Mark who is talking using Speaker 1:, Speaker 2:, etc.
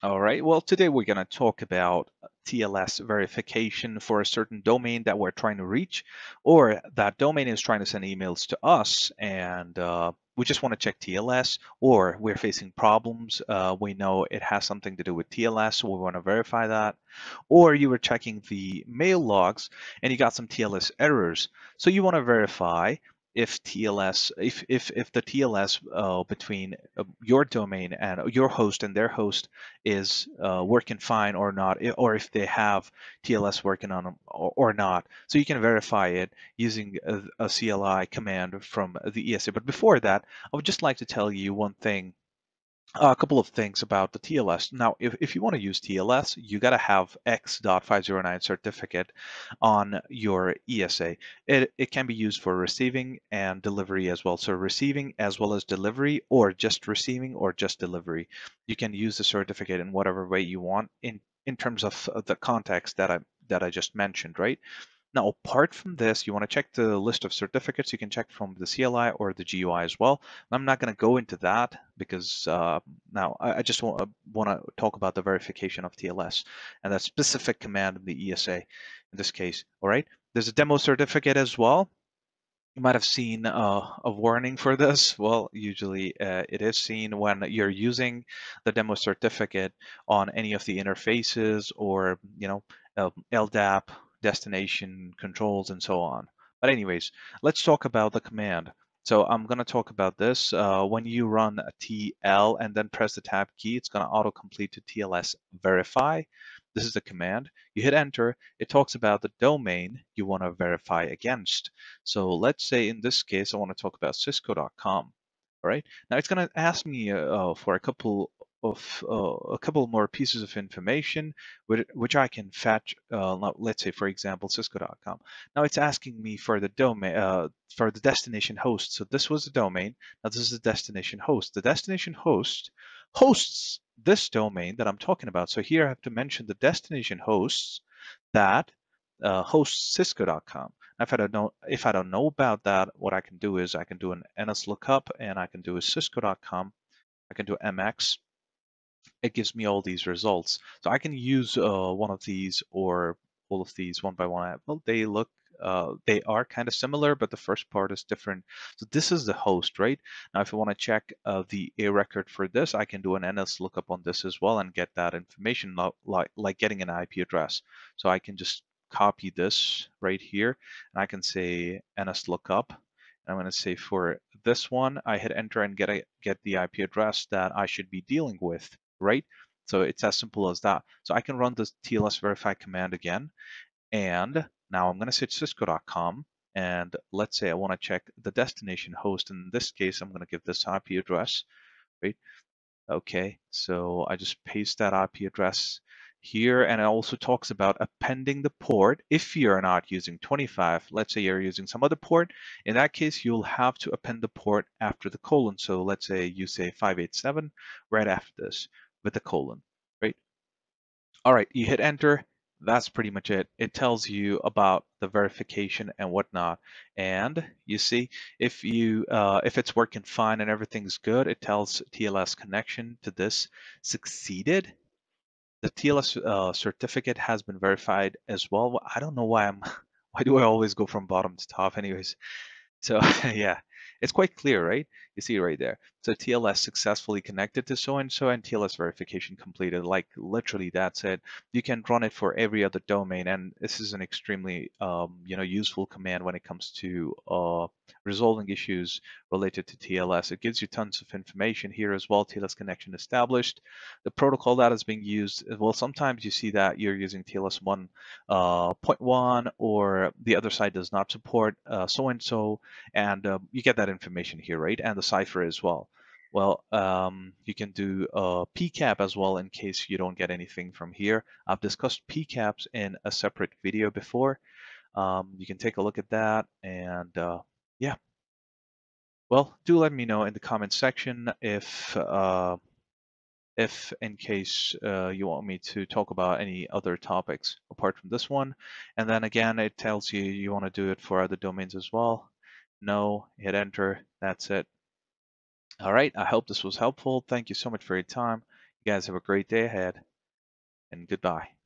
Speaker 1: All right, well, today we're going to talk about TLS verification for a certain domain that we're trying to reach, or that domain is trying to send emails to us and uh, we just want to check TLS, or we're facing problems. Uh, we know it has something to do with TLS, so we want to verify that. Or you were checking the mail logs and you got some TLS errors. So you want to verify if TLS, if if if the TLS uh, between uh, your domain and your host and their host is uh, working fine or not, or if they have TLS working on them or, or not. So you can verify it using a, a CLI command from the ESA. But before that, I would just like to tell you one thing a couple of things about the TLS. Now, if, if you want to use TLS, you got to have X.509 certificate on your ESA. It, it can be used for receiving and delivery as well. So receiving as well as delivery or just receiving or just delivery. You can use the certificate in whatever way you want in, in terms of the context that I, that I just mentioned, right? Now, apart from this, you want to check the list of certificates. You can check from the CLI or the GUI as well. I'm not going to go into that because uh, now I, I just want, want to talk about the verification of TLS and that specific command in the ESA in this case. All right. There's a demo certificate as well. You might have seen uh, a warning for this. Well, usually uh, it is seen when you're using the demo certificate on any of the interfaces or, you know, uh, LDAP destination controls and so on. But anyways, let's talk about the command. So I'm going to talk about this. Uh, when you run a TL and then press the tab key, it's going to autocomplete to TLS verify. This is the command. You hit enter. It talks about the domain you want to verify against. So let's say in this case, I want to talk about cisco.com. All right. Now it's going to ask me uh, for a couple of uh, a couple more pieces of information which I can fetch, uh, let's say for example cisco.com. Now it's asking me for the domain, uh, for the destination host. So this was the domain, now this is the destination host. The destination host hosts this domain that I'm talking about. So here I have to mention the destination hosts that uh, hosts cisco.com. If I don't know if I don't know about that, what I can do is I can do an NS lookup and I can do a cisco.com. I can do MX it gives me all these results. So I can use uh, one of these or all of these one by one. Well, they look, uh, they are kind of similar, but the first part is different. So this is the host, right? Now, if I want to check uh, the A record for this, I can do an NS lookup on this as well and get that information, like, like getting an IP address. So I can just copy this right here, and I can say NS lookup. I'm going to say for this one, I hit enter and get a, get the IP address that I should be dealing with right? So it's as simple as that. So I can run this TLS verify command again. And now I'm going to say cisco.com. And let's say I want to check the destination host. In this case, I'm going to give this IP address, right? Okay, so I just paste that IP address here and it also talks about appending the port if you're not using 25 let's say you're using some other port in that case you'll have to append the port after the colon so let's say you say 587 right after this with a colon, right? All right, you hit enter. That's pretty much it. It tells you about the verification and whatnot. And you see, if you uh, if it's working fine and everything's good, it tells TLS connection to this succeeded. The TLS uh, certificate has been verified as well. I don't know why I'm. Why do I always go from bottom to top? Anyways, so yeah, it's quite clear, right? You see right there. So TLS successfully connected to so-and-so and TLS verification completed. Like literally that's it. You can run it for every other domain. And this is an extremely, um, you know, useful command when it comes to uh, resolving issues related to TLS. It gives you tons of information here as well. TLS connection established. The protocol that is being used, well, sometimes you see that you're using TLS 1.1 uh, or the other side does not support so-and-so. and uh, you get that information here, right? And the cipher as well. Well, um, you can do a PCAP as well in case you don't get anything from here. I've discussed PCAPs in a separate video before. Um, you can take a look at that and uh, yeah. Well, do let me know in the comment section if uh, if in case uh, you want me to talk about any other topics apart from this one. And then again, it tells you you want to do it for other domains as well. No, hit enter, that's it. All right, I hope this was helpful. Thank you so much for your time. You guys have a great day ahead and goodbye.